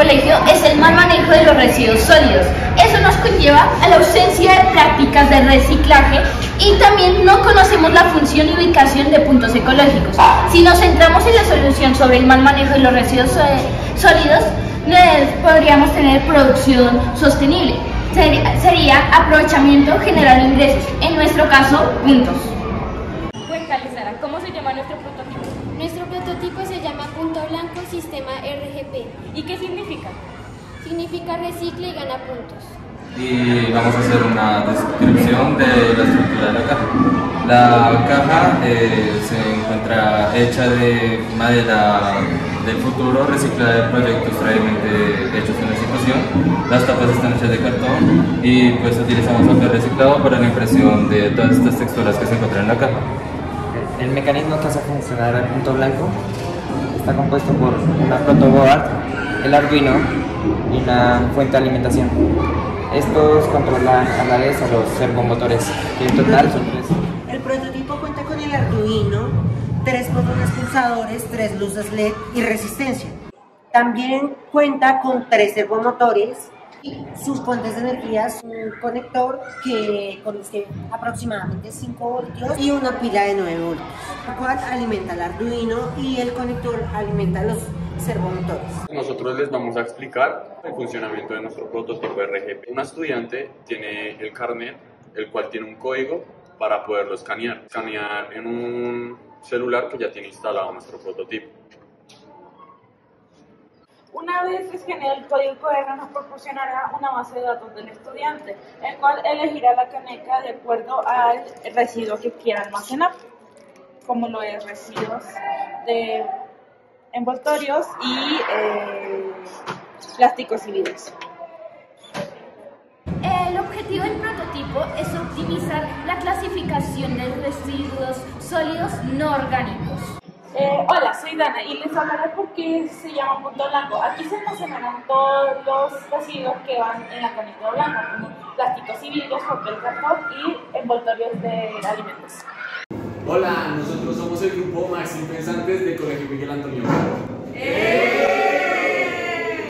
colegio es el mal manejo de los residuos sólidos. Eso nos conlleva a la ausencia de prácticas de reciclaje y también no conocemos la función y ubicación de puntos ecológicos. Si nos centramos en la solución sobre el mal manejo de los residuos sólidos, podríamos tener producción sostenible. Sería aprovechamiento generar ingresos, en nuestro caso, puntos. Cuéntale, Sara, ¿cómo se llama nuestro prototipo? Nuestro prototipo se llama Punto Blanco Sistema RGP. ¿Y qué significa? Significa recicla y gana puntos. Y vamos a hacer una descripción de la estructura de la caja. La caja eh, se encuentra hecha de madera del futuro, reciclada de proyectos previamente hechos en la situación. Las tapas están hechas de cartón y pues utilizamos papel reciclado para la impresión de todas estas texturas que se encuentran en la caja. El mecanismo que hace funcionar el punto blanco está compuesto por una protoboard, el Arduino y una fuente de alimentación. Estos controlan a la vez a los servomotores, que en total son tres. El prototipo cuenta con el Arduino, tres botones pulsadores, tres luces LED y resistencia. También cuenta con tres servomotores sus fuentes de energía un conector que contiene aproximadamente 5 voltios y una pila de 9 voltios, el cual alimenta el Arduino y el conector alimenta los servomotores. Nosotros les vamos a explicar el funcionamiento de nuestro prototipo RGB. Un estudiante tiene el carnet, el cual tiene un código para poderlo escanear. Escanear en un celular que ya tiene instalado nuestro prototipo. Una vez se genere el código QR nos proporcionará una base de datos del estudiante, el cual elegirá la caneca de acuerdo al residuo que quiera almacenar, como lo es residuos de envoltorios y eh, plásticos y vidrios. El objetivo del prototipo es optimizar la clasificación de residuos sólidos no orgánicos. Eh, hola, soy Dana y les hablaré por qué se llama punto blanco. Aquí se almacenarán todos los residuos que van en la caneta blanca, como plásticos y vidrios, papel cartón y envoltorios de alimentos. Hola, nosotros somos el grupo Maxi Pensantes del Colegio Miguel Antonio. ¡Eh!